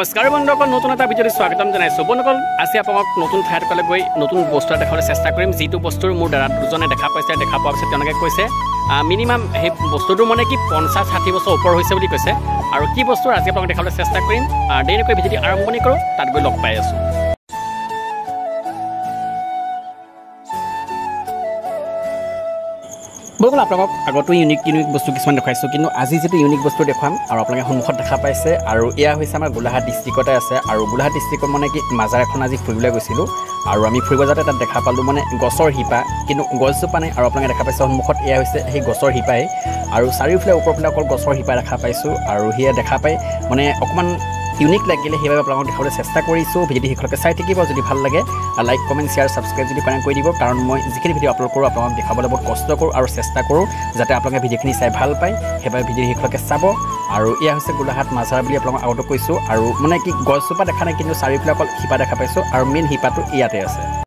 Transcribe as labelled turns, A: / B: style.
A: নমস্কাৰ বন্ধুসকল নতুন এটা ভিডিঅ'ত স্বাগতম জনাইছোঁ। বন্ধুসকল আজি আপোনাক নতুন ঠাইত ক'লে গৈ নতুন বস্তু দেখাবলৈ চেষ্টা কৰিম। যিটো বস্তুৰ মোৰ দাদা দুজনে দেখা পাইছে দেখা পোৱাৰ পিছত তেওঁলোকে কৈছে মিনিমাম সেই বস্তুটো মানে কি পঞ্চাছ ষাঠি বছৰ ওপৰ হৈছে বুলি কৈছে। আৰু কি বস্তু আজি আপোনাক দেখাবলৈ চেষ্টা কৰিম? দেৰিকৈ ভিডিঅ'টি আৰম্ভণি কৰোঁ তাত গৈ লগ পাই আছোঁ। ব'লক আপোনালোকক আগতো ইউনিক ইউনিক বস্তু কিছুমান দেখুৱাইছোঁ কিন্তু আজি যিটো ইউনিক বস্তু দেখুৱাম আৰু আপোনালোকে সন্মুখত দেখা পাইছে আৰু এয়া হৈছে আমাৰ গোলাঘাট ডিষ্ট্ৰিক্টতে আছে আৰু গোলাঘাট ডিষ্ট্ৰিক্টত মানে কি মাজাৰ এখন আজি ফুৰিবলৈ গৈছিলোঁ আৰু আমি ফুৰিব যাওঁতে তাত দেখা পালোঁ মানে গছৰ শিপা কিন্তু গছজোপা নাই আৰু আপোনালোকে দেখা পাইছে সন্মুখত এয়া হৈছে সেই গছৰ শিপাই আৰু চাৰিওফালে ওপৰফালে অকল গছৰ শিপা দেখা পাইছোঁ আৰু সেয়া দেখা পাই মানে অকণমান ইউনিক লাগিলে সেইবাবে আপোনালোকক দেখাবলৈ চেষ্টা কৰিছোঁ। ভিডিঅ'টি শেষলৈকে চাই থাকিব যদি ভাল লাগে লাইক কমেণ্ট শ্বেয়াৰ ছাবস্ক্ৰাইব যদি কাৰণে কৰি দিব কাৰণ মই যিখিনি ভিডিঅ' আপলোড কৰোঁ আপোনালোকক দেখাবলৈ বহুত কষ্ট কৰোঁ আৰু চেষ্টা কৰোঁ যাতে আপোনালোকে ভিডিঅ'খিনি চাই ভাল পায়। সেইবাবে ভিডিঅ' শেষলৈকে চাব। আৰু এয়া হৈছে গোলাঘাট মাজাৰ বুলি আপোনালোকক আগতে কৈছোঁ। আৰু মানে কি গছজোপা দেখা নাই কিন্তু চাৰিওফালে অকল শিপা দেখা পাইছোঁ আৰু মেইন শিপাটো ইয়াতে আছে।